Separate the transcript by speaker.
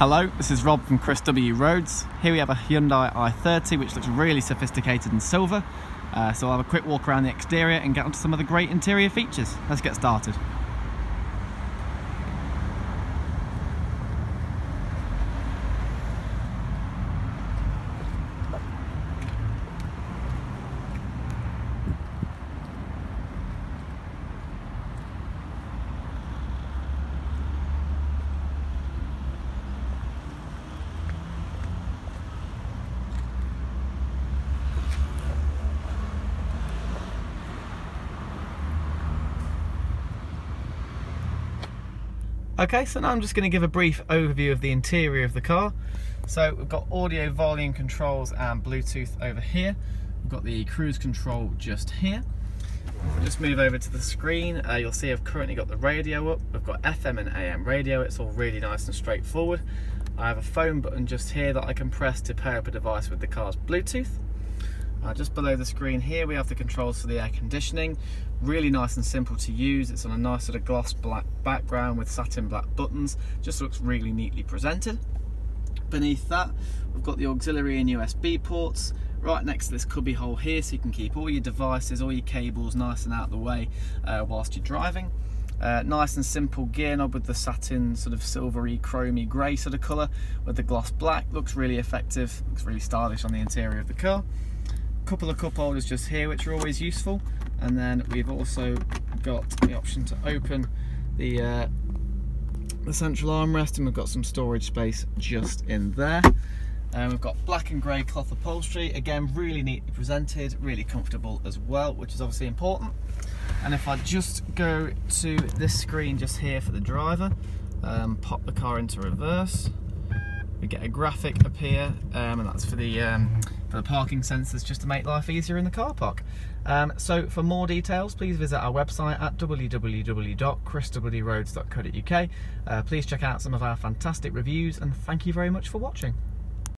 Speaker 1: Hello, this is Rob from Chris W Roads. Here we have a Hyundai i30 which looks really sophisticated in silver. Uh, so I'll have a quick walk around the exterior and get onto some of the great interior features. Let's get started. Okay, so now I'm just going to give a brief overview of the interior of the car. So we've got audio volume controls and Bluetooth over here. We've got the cruise control just here. just move over to the screen, uh, you'll see I've currently got the radio up. We've got FM and AM radio, it's all really nice and straightforward. I have a phone button just here that I can press to pair up a device with the car's Bluetooth. Uh, just below the screen here we have the controls for the air conditioning. Really nice and simple to use. It's on a nice sort of gloss black background with satin black buttons. Just looks really neatly presented. Beneath that we've got the auxiliary and USB ports. Right next to this cubby hole here so you can keep all your devices, all your cables nice and out of the way uh, whilst you're driving. Uh, nice and simple gear knob with the satin sort of silvery chromy grey sort of colour with the gloss black. Looks really effective, looks really stylish on the interior of the car couple of cup holders just here which are always useful. And then we've also got the option to open the uh, the central armrest and we've got some storage space just in there. And we've got black and grey cloth upholstery again really neatly presented really comfortable as well which is obviously important. And if I just go to this screen just here for the driver um, pop the car into reverse. We get a graphic appear um, and that's for the um, for the parking sensors just to make life easier in the car park. Um, so for more details, please visit our website at www.chriswroads.co.uk. Uh, please check out some of our fantastic reviews and thank you very much for watching.